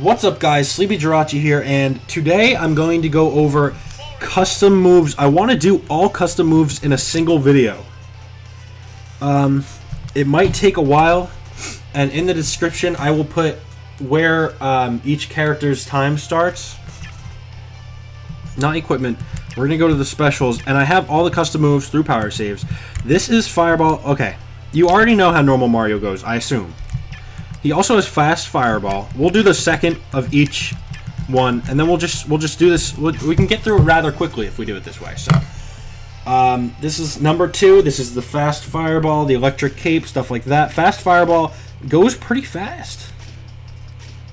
What's up guys, Sleepy Jirachi here, and today I'm going to go over custom moves. I want to do all custom moves in a single video. Um, it might take a while, and in the description I will put where um, each character's time starts. Not equipment. We're going to go to the specials, and I have all the custom moves through PowerSaves. This is Fireball. Okay, you already know how normal Mario goes, I assume. He also has fast fireball. We'll do the second of each one, and then we'll just we'll just do this. We'll, we can get through it rather quickly if we do it this way. So, um, this is number two. This is the fast fireball, the electric cape, stuff like that. Fast fireball goes pretty fast.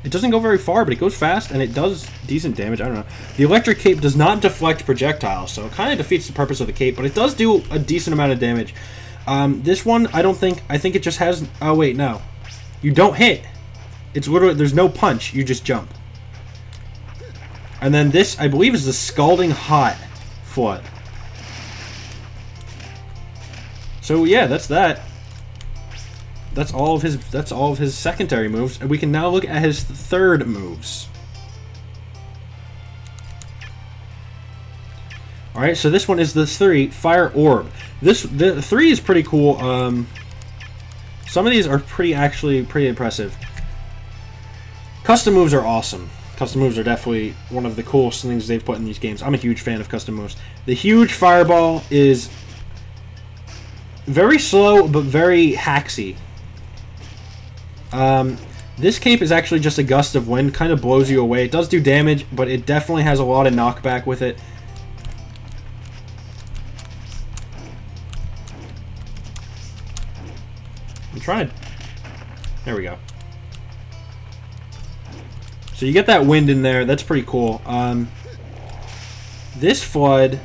It doesn't go very far, but it goes fast, and it does decent damage. I don't know. The electric cape does not deflect projectiles, so it kind of defeats the purpose of the cape, but it does do a decent amount of damage. Um, this one, I don't think, I think it just has, oh wait, no. You don't hit. It's literally, there's no punch. You just jump. And then this, I believe, is the Scalding Hot FLUDD. So yeah, that's that. That's all of his. That's all of his secondary moves, and we can now look at his third moves. All right, so this one is the three Fire Orb. This the three is pretty cool. Um, some of these are pretty, actually, pretty impressive. Custom moves are awesome. Custom moves are definitely one of the coolest things they've put in these games. I'm a huge fan of custom moves. The huge fireball is very slow, but very haxy. Um, this cape is actually just a gust of wind, kind of blows you away. It does do damage, but it definitely has a lot of knockback with it. I'm trying. There we go. So you get that wind in there. That's pretty cool. Um, this FLUDD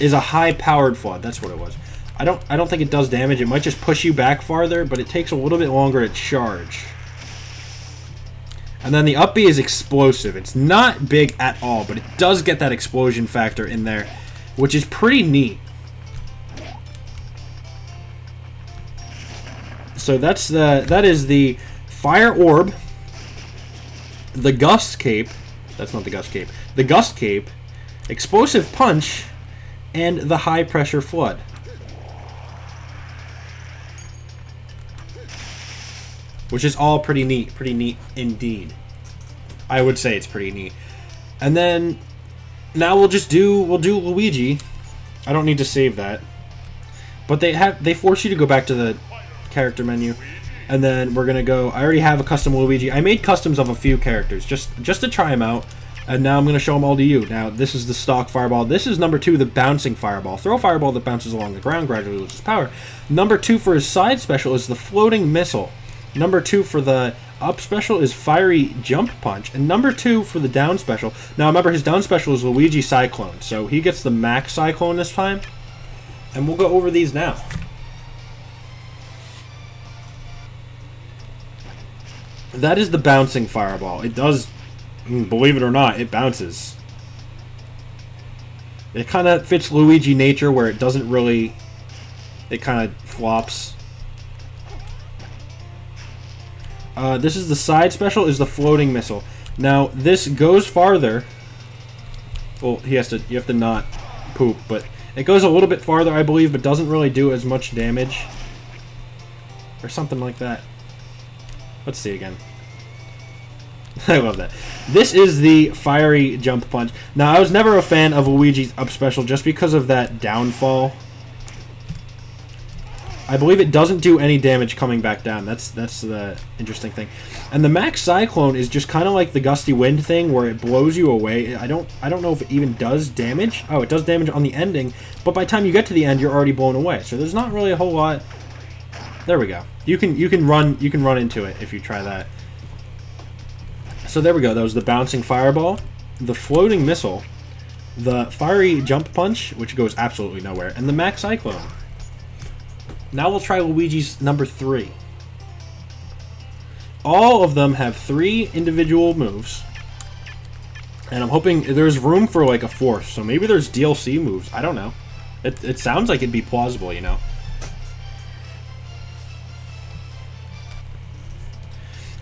is a high-powered FLUDD. That's what it was. I don't I don't think it does damage. It might just push you back farther, but it takes a little bit longer to charge. And then the up B is explosive. It's not big at all, but it does get that explosion factor in there, which is pretty neat. So that's the that is the fire orb, the gust cape. That's not the gust cape. The gust cape, explosive punch, and the high pressure FLUDD. Which is all pretty neat, pretty neat indeed. I would say it's pretty neat. And then now we'll just do we'll do Luigi. I don't need to save that. But they have they force you to go back to the character menu. And then we're gonna go. I already have a custom Luigi. I made customs of a few characters just just to try them out. And now I'm gonna show them all to you. Now this is the stock fireball. This is number two, the bouncing fireball. Throw fireball that bounces along the ground, gradually loses power. Number two for his side special is the floating missile. Number two for the up special is fiery jump punch, and number two for the down special. Now remember his down special is Luigi Cyclone, so he gets the max Cyclone this time. And we'll go over these now. That is the bouncing fireball. It does, mm, believe it or not, it bounces. It kind of fits Luigi nature where it doesn't really, it kind of flops. Uh, this is the side special, is the floating missile. Now, this goes farther. Well, he has to, you have to not poop, but it goes a little bit farther, I believe, but doesn't really do as much damage. Or something like that. Let's see again. I love that. This is the fiery jump punch. Now, I was never a fan of Luigi's up special just because of that downfall. I believe it doesn't do any damage coming back down. That's that's the interesting thing. And the Max Cyclone is just kind of like the gusty wind thing where it blows you away. I don't I don't know if it even does damage. Oh, it does damage on the ending, but by the time you get to the end, you're already blown away. So there's not really a whole lot. There we go. You can you can run you can run into it if you try that. So there we go. That was the bouncing fireball, the floating missile, the fiery jump punch, which goes absolutely nowhere, and the max cyclone. Now we'll try Luigi's number three. All of them have three individual moves. And I'm hoping there's room for like a fourth. So maybe there's DLC moves. I don't know. It, it sounds like it'd be plausible, you know.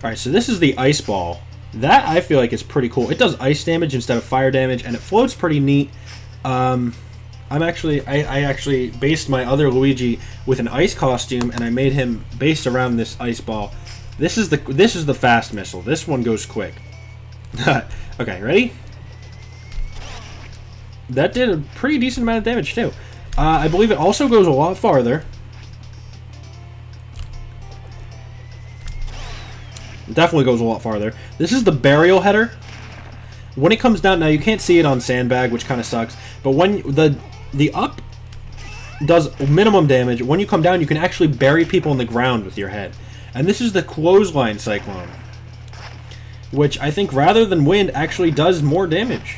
Alright, so this is the Ice Ball. That, I feel like, is pretty cool. It does ice damage instead of fire damage, and it floats pretty neat. Um, I'm actually, I, I actually based my other Luigi with an ice costume, and I made him based around this ice ball. This is the this is the fast missile. This one goes quick. okay, ready? That did a pretty decent amount of damage too. Uh, I believe it also goes a lot farther. Definitely goes a lot farther. This is the burial header. When it comes down, now you can't see it on sandbag, which kind of sucks. But when the the up does minimum damage, when you come down, you can actually bury people in the ground with your head. And this is the clothesline cyclone, which I think rather than wind actually does more damage.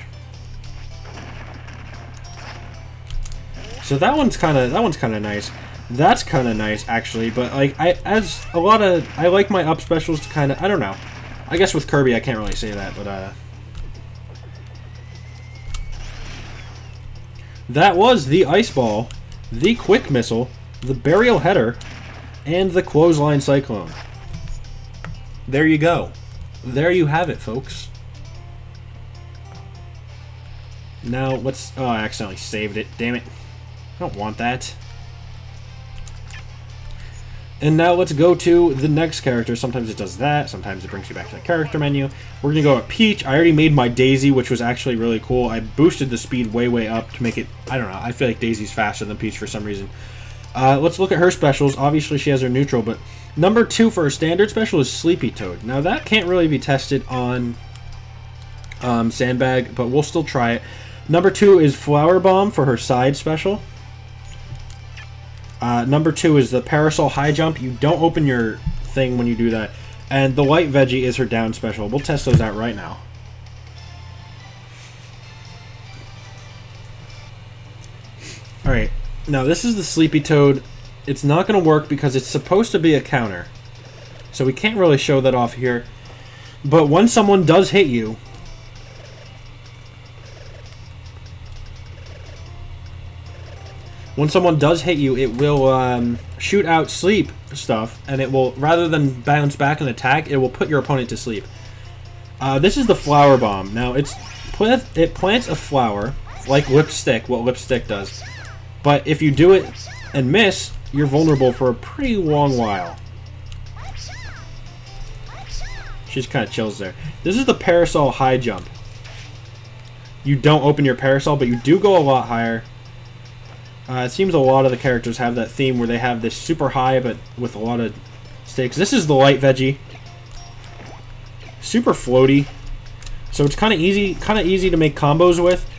So that one's kind of that one's kind of nice. That's kind of nice actually, but like I as a lot of I like my up specials to kind of I don't know. I guess with Kirby I can't really say that, but uh That was the Ice Ball, the Quick Missile, the Burial Header, and the Clothesline Cyclone. There you go. There you have it, folks. Now, let's... Oh, I accidentally saved it. Damn it. I don't want that. And now let's go to the next character. Sometimes it does that. Sometimes it brings you back to the character menu. We're going to go at Peach. I already made my Daisy, which was actually really cool. I boosted the speed way, way up to make it... I don't know. I feel like Daisy's faster than Peach for some reason. Uh, let's look at her specials. Obviously, she has her neutral, but number two for her standard special is Sleepy Toad. Now, that can't really be tested on um, Sandbag, but we'll still try it. Number two is Flower Bomb for her side special. Uh, number two is the Parasol High Jump. You don't open your thing when you do that. And the Light Veggie is her down special. We'll test those out right now. Alright, now this is the Sleepy Toad. It's not going to work because it's supposed to be a counter. So we can't really show that off here. But when someone does hit you, when someone does hit you, it will um, shoot out sleep stuff, and it will, rather than bounce back and attack, it will put your opponent to sleep. Uh, this is the flower bomb. Now, it's it plants a flower, like lipstick, what lipstick does. But if you do it and miss, you're vulnerable for a pretty long while. She just kind of chills there. This is the parasol high jump. You don't open your parasol, but you do go a lot higher. Uh, it seems a lot of the characters have that theme where they have this super high, but with a lot of stakes. This is the light veggie. Super floaty. So it's kind of easy, kind of easy to make combos with,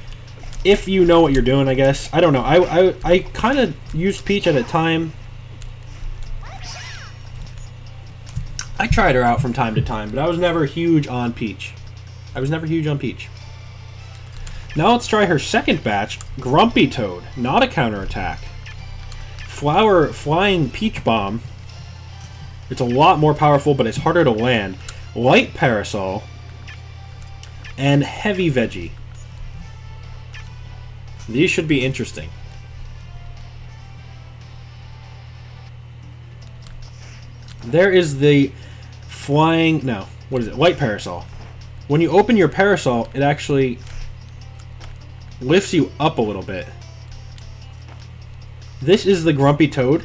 if you know what you're doing. I guess I don't know. I I, I kind of used Peach at a time. I tried her out from time to time, but I was never huge on Peach. I was never huge on Peach. Now let's try her second batch, Grumpy Toad, not a counterattack. Flower Flying Peach Bomb. It's a lot more powerful, but it's harder to land. Light Parasol. And Heavy Veggie. These should be interesting. There is the flying... No, what is it? Light Parasol. When you open your Parasol, it actually lifts you up a little bit. This is the Grumpy Toad.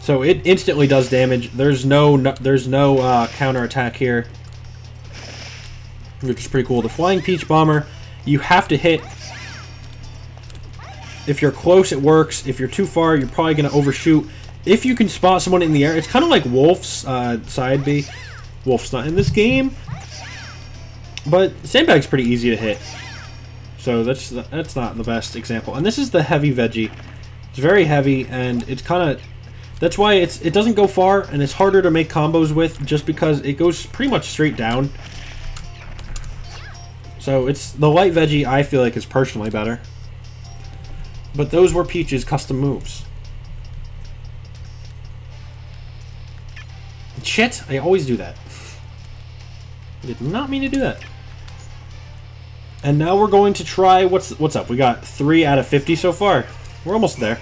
So it instantly does damage. There's no, no there's no uh, counter attack here, which is pretty cool. The Flying Peach Bomber, you have to hit. If you're close, it works. If you're too far, you're probably going to overshoot. If you can spot someone in the air, it's kind of like Wolf's uh, side B. Wolf's not in this game, but Sandbag's pretty easy to hit. So that's that's not the best example. And this is the heavy veggie. It's very heavy, and it's kind of... That's why it's it doesn't go far, and it's harder to make combos with, just because it goes pretty much straight down. So it's the light veggie I feel like is personally better. But those were Peach's custom moves. Shit, I always do that. I did not mean to do that. And now we're going to try what's what's up. We got 3 out of 50 so far. We're almost there.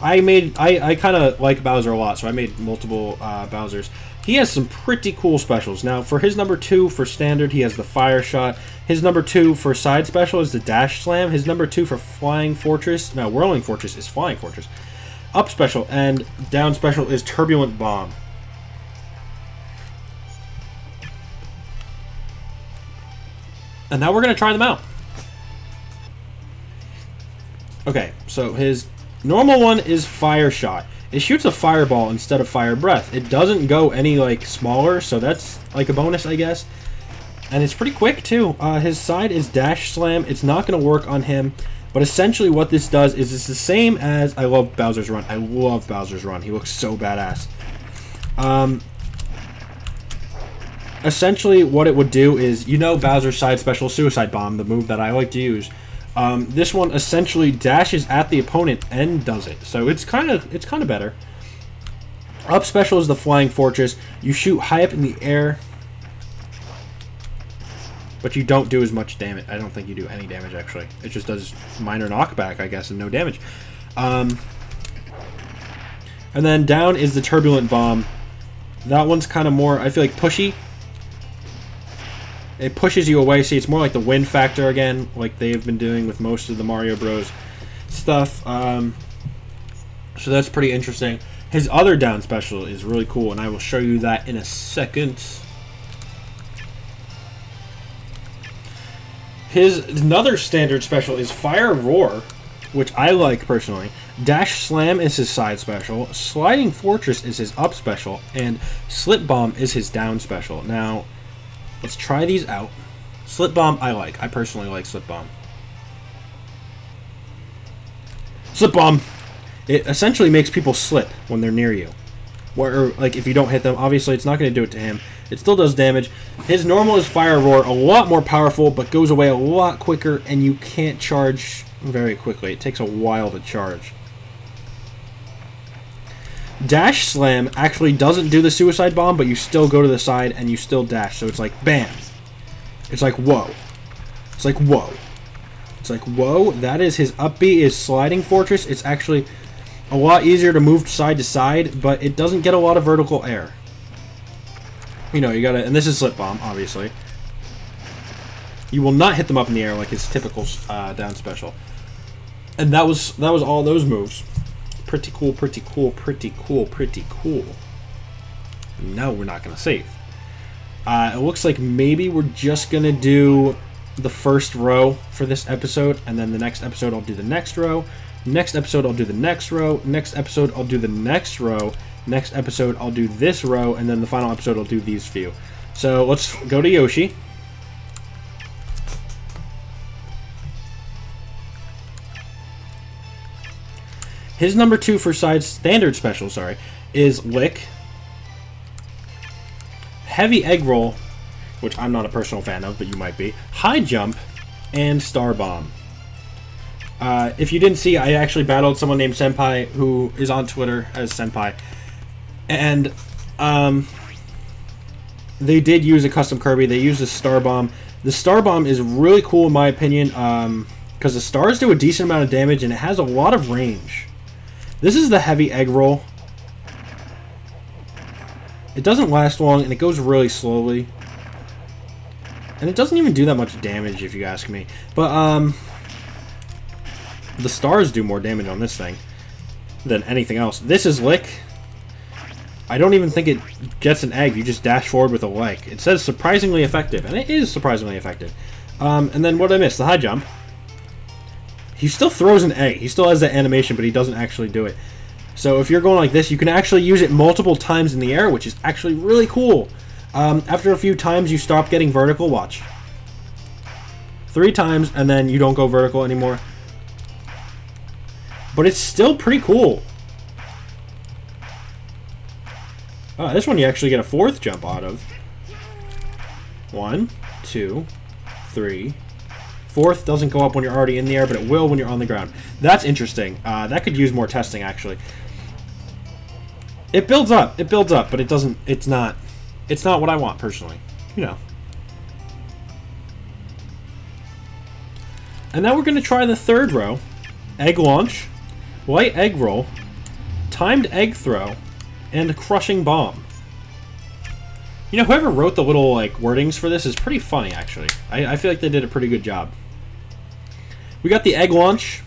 I made I, I kind of like Bowser a lot, so I made multiple uh, Bowsers. He has some pretty cool specials. Now, for his number two for standard, he has the Fire Shot. His number two for side special is the Dash Slam. His number two for Flying Fortress, no, Whirling Fortress is Flying Fortress. Up special and down special is Turbulent Bomb. And now we're going to try them out. Okay, so his normal one is Fire Shot. It shoots a fireball instead of fire breath. It doesn't go any like smaller, so that's like a bonus, I guess. And it's pretty quick too. Uh, his side is dash slam. It's not going to work on him, but essentially what this does is it's the same as I love Bowser's Run. I love Bowser's Run. He looks so badass. Um, essentially what it would do is, you know Bowser's side special Suicide Bomb, the move that I like to use. Um, this one essentially dashes at the opponent and does it. So it's kind of it's kind of better. Up special is the Flying Fortress. You shoot high up in the air, but you don't do as much damage. I don't think you do any damage, actually. It just does minor knockback, I guess, and no damage. Um, and then down is the Turbulent Bomb. That one's kind of more, I feel like, pushy. It pushes you away. See, it's more like the wind factor again, like they've been doing with most of the Mario Bros. stuff. Um, so that's pretty interesting. His other down special is really cool, and I will show you that in a second. His another standard special is Fire Roar, which I like personally. Dash Slam is his side special, Sliding Fortress is his up special, and Slip Bomb is his down special. Now, Let's try these out. Slip Bomb, I like. I personally like Slip Bomb. Slip Bomb! It essentially makes people slip when they're near you. Where, like, if you don't hit them, obviously it's not going to do it to him. It still does damage. His normal is Fire Roar, a lot more powerful, but goes away a lot quicker, and you can't charge very quickly. It takes a while to charge. Dash Slam actually doesn't do the suicide bomb, but you still go to the side and you still dash. So it's like, bam. It's like, whoa. It's like, whoa. It's like, whoa. That is his up B is Sliding Fortress. It's actually a lot easier to move side to side, but it doesn't get a lot of vertical air. You know, you gotta, and this is Slip Bomb, obviously. You will not hit them up in the air like his typical uh, down special. And that was that was all those moves. Pretty cool, pretty cool, pretty cool, pretty cool. No, we're not going to save. Uh, it looks like maybe we're just going to do the first row for this episode, and then the next episode I'll do the next row. Next episode I'll do the next row. Next episode I'll do the next row. Next episode I'll do this row, and then the final episode I'll do these few. So let's go to Yoshi. His number two for side standard special, sorry, is Lick. Heavy Egg Roll, which I'm not a personal fan of, but you might be. High Jump, and Star Bomb. Uh, if you didn't see, I actually battled someone named Senpai, who is on Twitter as Senpai. And um, they did use a custom Kirby. They used a Star Bomb. The Star Bomb is really cool in my opinion, because um, the stars do a decent amount of damage, and it has a lot of range. This is the heavy egg roll. It doesn't last long, and it goes really slowly. And it doesn't even do that much damage, if you ask me. But, um... The stars do more damage on this thing than anything else. This is Lick. I don't even think it gets an egg. You just dash forward with a Lick. It says surprisingly effective, and it is surprisingly effective. Um, and then what did I miss? The high jump. He still throws an egg. He still has that animation, but he doesn't actually do it. So if you're going like this, you can actually use it multiple times in the air, which is actually really cool. Um, after a few times, you stop getting vertical. Watch. Three times, and then you don't go vertical anymore. But it's still pretty cool. Oh, this one you actually get a fourth jump out of. One, two, three, Fourth doesn't go up when you're already in the air, but it will when you're on the ground. That's interesting. Uh, that could use more testing, actually. It builds up. It builds up, but it doesn't... It's not... It's not what I want, personally. You know. And now we're going to try the third row. Egg launch. Light egg roll. timed egg throw, and crushing bomb. You know, whoever wrote the little like wordings for this is pretty funny, actually. I, I feel like they did a pretty good job. We got the egg launch.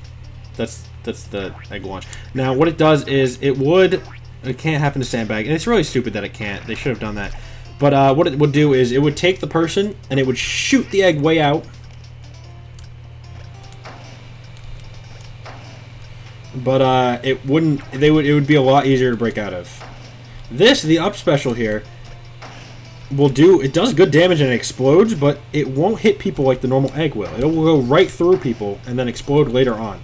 That's that's the egg launch. Now, what it does is it would it can't happen to sandbag, and it's really stupid that it can't. They should have done that. But uh, what it would do is it would take the person and it would shoot the egg way out. But uh, it wouldn't. They would. It would be a lot easier to break out of. This, the up special here, will do. It does good damage and it explodes, but it won't hit people like the normal egg will. It will go right through people and then explode later on.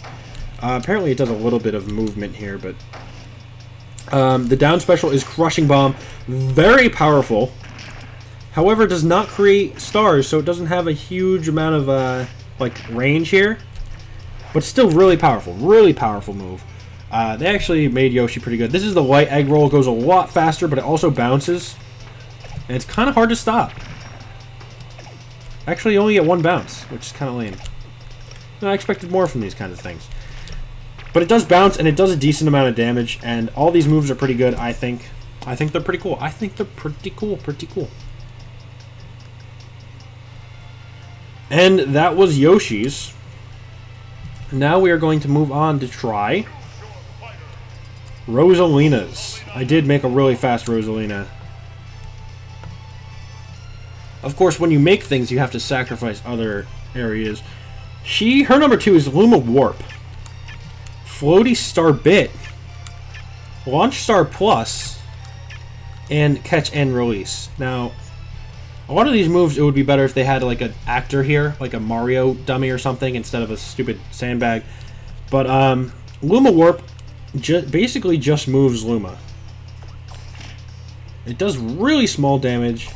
Uh, apparently, it does a little bit of movement here, but um, the down special is Crushing Bomb. Very powerful. However, it does not create stars, so it doesn't have a huge amount of uh, like range here. But still really powerful. Really powerful move. Uh, they actually made Yoshi pretty good. This is the white egg roll. It goes a lot faster, but it also bounces. And it's kind of hard to stop. Actually, you only get one bounce, which is kind of lame. I expected more from these kinds of things. But it does bounce, and it does a decent amount of damage, and all these moves are pretty good, I think. I think they're pretty cool. I think they're pretty cool, pretty cool. And that was Yoshi's. Now we are going to move on to try Rosalina's. I did make a really fast Rosalina. Of course, when you make things, you have to sacrifice other areas. She, her number two is Luma Warp. Floaty Star Bit, Launch Star Plus, and Catch and Release. Now, a lot of these moves, it would be better if they had like an actor here, like a Mario dummy or something, instead of a stupid sandbag. But um, Luma Warp ju basically just moves Luma. It does really small damage,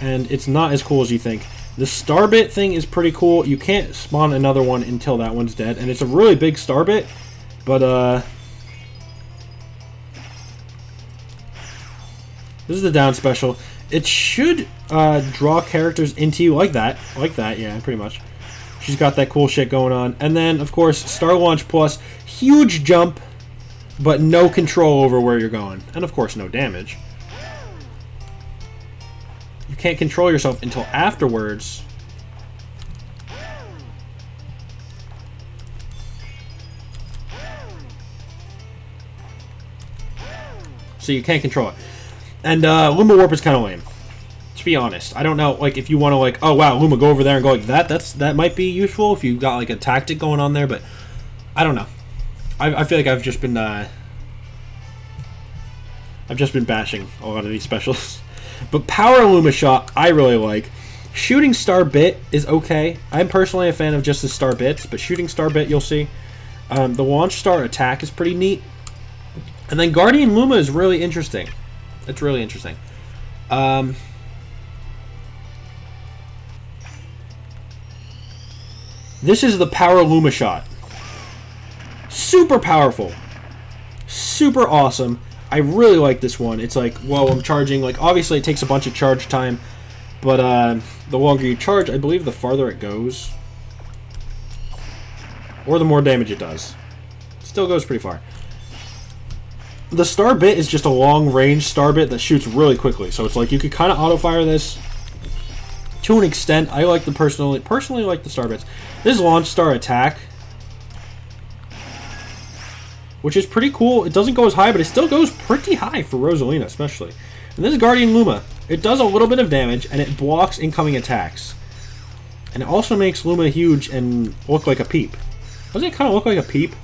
and it's not as cool as you think. The Starbit thing is pretty cool. You can't spawn another one until that one's dead. And it's a really big Starbit. But, uh... This is the down special. It should uh, draw characters into you like that. Like that, yeah, pretty much. She's got that cool shit going on. And then, of course, Star Launch Plus. Huge jump, but no control over where you're going. And, of course, no damage can't control yourself until afterwards. So you can't control it. And uh, Luma Warp is kind of lame. To be honest, I don't know. Like, if you want to, like, oh wow, Luma, go over there and go like that. That's that might be useful if you got like a tactic going on there. But I don't know. I, I feel like I've just been uh, I've just been bashing a lot of these specials. But Power Luma Shot, I really like. Shooting Star Bit is okay. I'm personally a fan of just the Star Bits, but Shooting Star Bit, you'll see. Um, the Launch Star Attack is pretty neat. And then Guardian Luma is really interesting. It's really interesting. Um, this is the Power Luma Shot. Super powerful. Super awesome. I really like this one. It's like, whoa, I'm charging. Like, obviously, it takes a bunch of charge time, but uh, the longer you charge, I believe the farther it goes. Or the more damage it does. Still goes pretty far. The star bit is just a long-range star bit that shoots really quickly. So it's like you could kind of auto-fire this to an extent. I like the personally personally like the star bits. This launch star attack which is pretty cool. It doesn't go as high, but it still goes pretty high for Rosalina, especially. And this is Guardian Luma. It does a little bit of damage, and it blocks incoming attacks. And it also makes Luma huge and look like a peep. Doesn't it kind of look like a peep?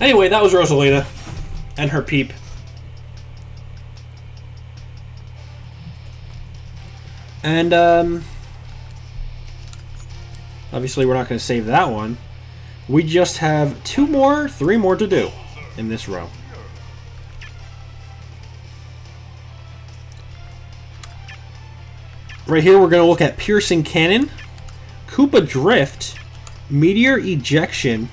Anyway, that was Rosalina and her peep. And, um... Obviously, we're not going to save that one. We just have two more, three more to do in this row. Right here, we're going to look at Piercing Cannon, Koopa Drift, Meteor Ejection,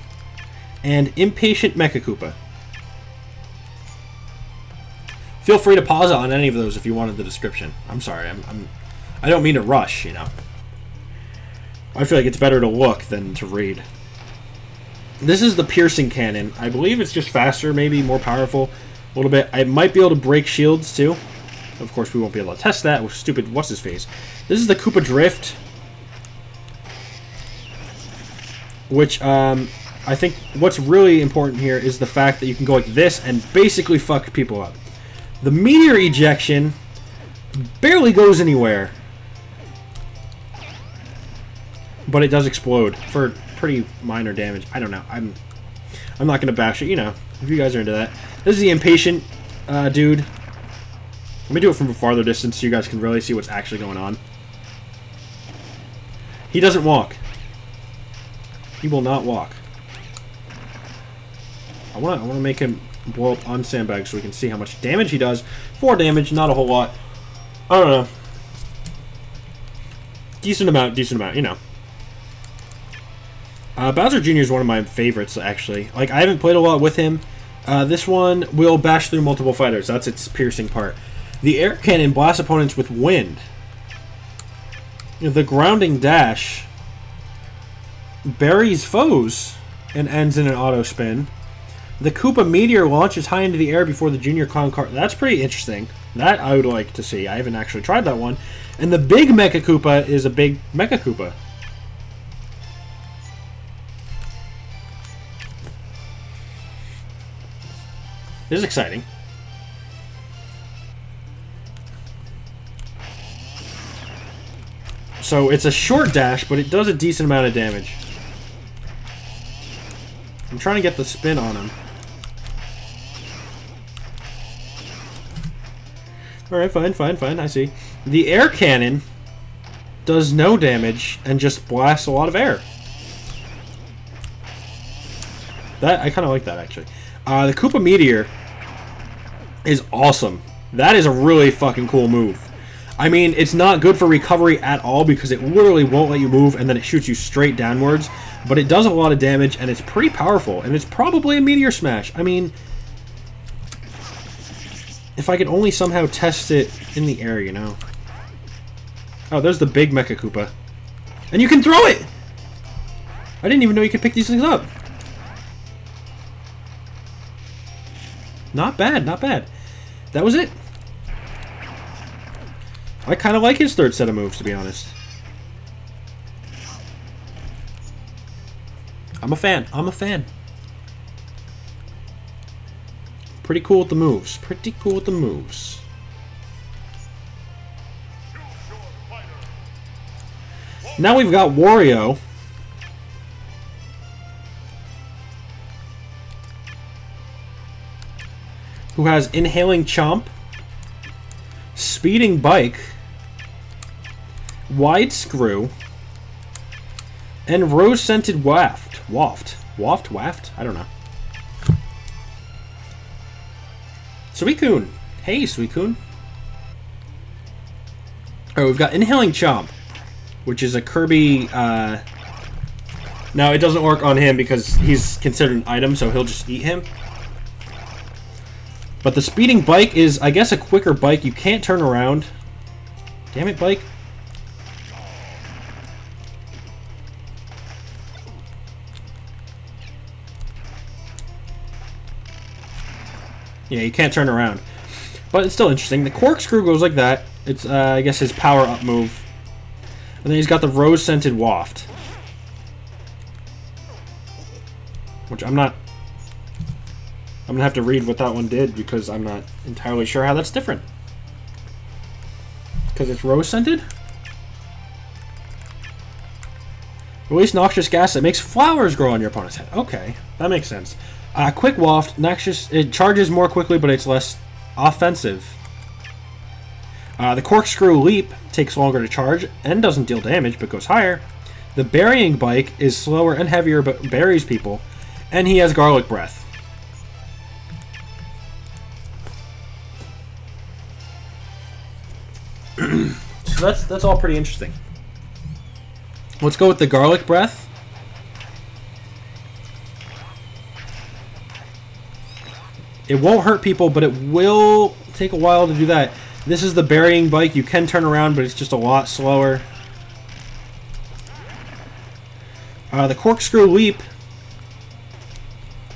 and Impatient Mecha Koopa. Feel free to pause on any of those if you wanted the description. I'm sorry, I'm, I'm I don't mean to rush, you know. I feel like it's better to look than to read. This is the piercing cannon. I believe it's just faster, maybe more powerful a little bit. I might be able to break shields too. Of course, we won't be able to test that with stupid what's his face. This is the Koopa Drift, which um, I think what's really important here is the fact that you can go like this and basically fuck people up. The meteor ejection barely goes anywhere, but it does explode for pretty minor damage. I don't know. I'm I'm not gonna bash it. You know, if you guys are into that. This is the impatient uh, dude. Let me do it from a farther distance so you guys can really see what's actually going on. He doesn't walk. He will not walk. I want to I want to make him blow up on sandbags so we can see how much damage he does. Four damage, not a whole lot. I don't know. Decent amount, decent amount, you know. Uh, Bowser Jr. is one of my favorites, actually. Like, I haven't played a lot with him. Uh, this one will bash through multiple fighters. That's its piercing part. The air cannon blasts opponents with wind. The grounding dash buries foes and ends in an auto spin. The Koopa Meteor launches high into the air before the Junior Clown Car. That's pretty interesting. That I would like to see. I haven't actually tried that one. And the Big Mecha Koopa is a big Mecha Koopa. This is exciting. So it's a short dash, but it does a decent amount of damage. I'm trying to get the spin on him. Alright, fine, fine, fine, I see. The air cannon does no damage and just blasts a lot of air. That I kind of like that, actually. Uh, the Koopa Meteor is awesome. That is a really fucking cool move. I mean, it's not good for recovery at all because it literally won't let you move and then it shoots you straight downwards. But it does a lot of damage and it's pretty powerful. And it's probably a Meteor Smash. I mean, if I could only somehow test it in the air, you know. Oh, there's the big Mecha Koopa. And you can throw it! I didn't even know you could pick these things up. Not bad, not bad. That was it. I kind of like his third set of moves, to be honest. I'm a fan. I'm a fan. Pretty cool with the moves. Pretty cool with the moves. Now we've got Wario. Who has Inhaling Chomp. Speeding Bike. Wide Screw. And Rose Scented Waft. Waft. Waft? Waft? I don't know. Suicune. Hey, Suicune. Oh, we've got Inhaling Chomp, which is a Kirby, uh... Now, it doesn't work on him because he's considered an item, so he'll just eat him. But the speeding bike is, I guess, a quicker bike. You can't turn around. Damn it, bike. Yeah, you can't turn around. But it's still interesting. The corkscrew goes like that. It's, uh, I guess, his power-up move. And then he's got the rose-scented waft. Which I'm not... I'm gonna have to read what that one did because I'm not entirely sure how that's different. Because it's rose-scented? Release noxious gas that makes flowers grow on your opponent's head. Okay, that makes sense. Uh, quick waft, noxious, it charges more quickly, but it's less offensive. Uh, the corkscrew leap takes longer to charge and doesn't deal damage, but goes higher. The burying bike is slower and heavier, but buries people. And he has garlic breath. That's that's all pretty interesting. Let's go with the garlic breath. It won't hurt people, but it will take a while to do that. This is the burying bike. You can turn around, but it's just a lot slower. Uh, the corkscrew leap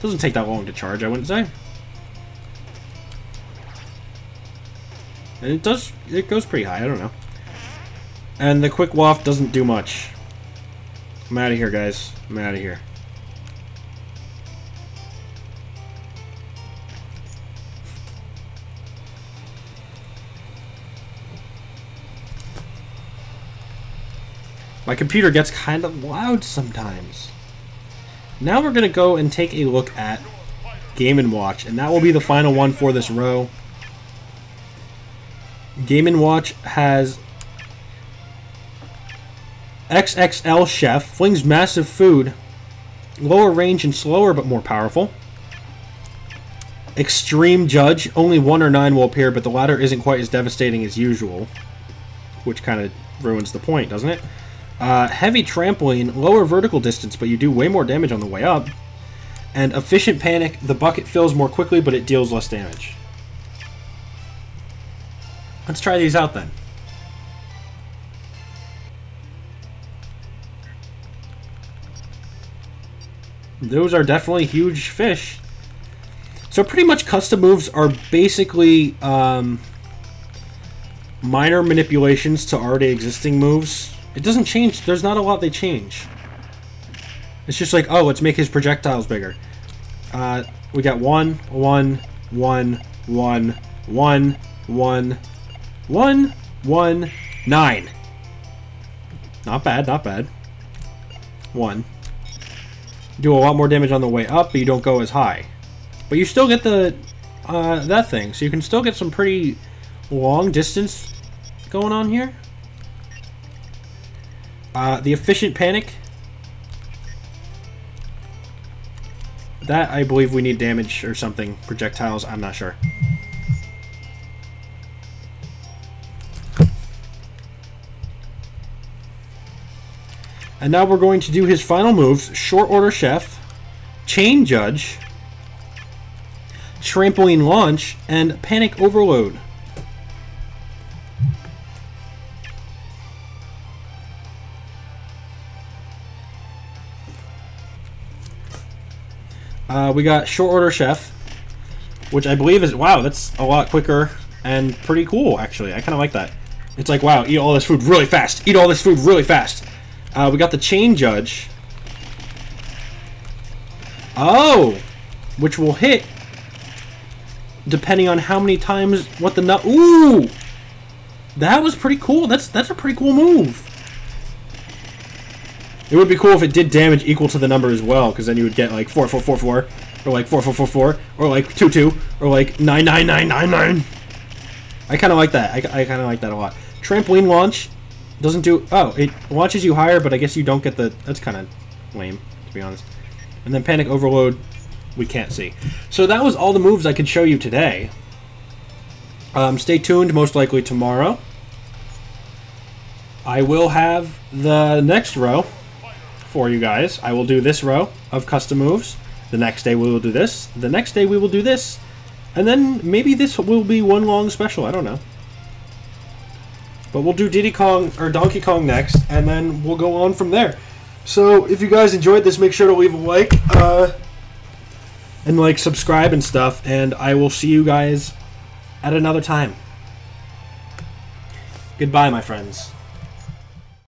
doesn't take that long to charge, I wouldn't say. And it does, it goes pretty high, I don't know. And the quick waft doesn't do much. I'm out of here, guys. I'm out of here. My computer gets kind of loud sometimes. Now we're going to go and take a look at Game & Watch, and that will be the final one for this row. Game & Watch has XXL Chef, flings massive food, lower range and slower but more powerful. Extreme Judge, only 1 or 9 will appear, but the latter isn't quite as devastating as usual, which kind of ruins the point, doesn't it? Uh, heavy trampoline, lower vertical distance, but you do way more damage on the way up. And efficient panic, the bucket fills more quickly, but it deals less damage. Let's try these out then. Those are definitely huge fish. So pretty much custom moves are basically um, minor manipulations to already existing moves. It doesn't change. There's not a lot they change. It's just like, oh, let's make his projectiles bigger. Uh, we got one, one, one, one, one, one, one, one, nine. Not bad, not bad. One. Do a lot more damage on the way up, but you don't go as high. But you still get the uh, that thing, so you can still get some pretty long distance going on here. Uh, the efficient panic. That, I believe we need damage or something. Projectiles, I'm not sure. And now we're going to do his final moves. Short Order Chef, Chain Judge, Trampoline Launch, and Panic Overload. Uh, we got Short Order Chef, which I believe is, wow, that's a lot quicker and pretty cool, actually. I kind of like that. It's like, wow, eat all this food really fast. Eat all this food really fast. Uh, we got the Chain Judge. Oh! Which will hit depending on how many times what the nut. Ooh! That was pretty cool. That's that's a pretty cool move. It would be cool if it did damage equal to the number as well, because then you would get like 4444, or like 4444, or like 22, or like 99999. I kind of like that. I, I kind of like that a lot. Trampoline launch doesn't do... Oh, it launches you higher, but I guess you don't get the... That's kind of lame, to be honest. And then Panic Overload, we can't see. So that was all the moves I could show you today. Um, stay tuned, most likely tomorrow. I will have the next row for you guys. I will do this row of custom moves. The next day we will do this. The next day we will do this. And then maybe this will be one long special. I don't know. But we'll do Diddy Kong or Donkey Kong next, and then we'll go on from there. So if you guys enjoyed this, make sure to leave a like, uh, and like subscribe and stuff. And I will see you guys at another time. Goodbye, my friends.